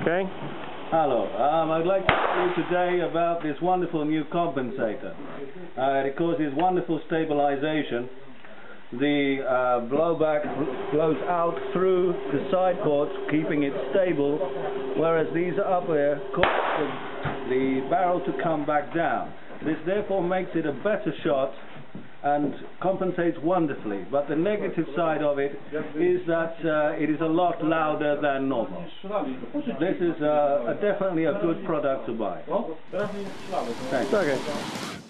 Okay. Hello, um, I'd like to tell you today about this wonderful new compensator. Uh, it causes wonderful stabilization. The uh, blowback blows out through the side ports, keeping it stable, whereas these up there cause the, the barrel to come back down. This therefore makes it a better shot and compensates wonderfully. But the negative side of it is that uh, it is a lot louder than normal. This is uh, a definitely a good product to buy. Thanks. Okay.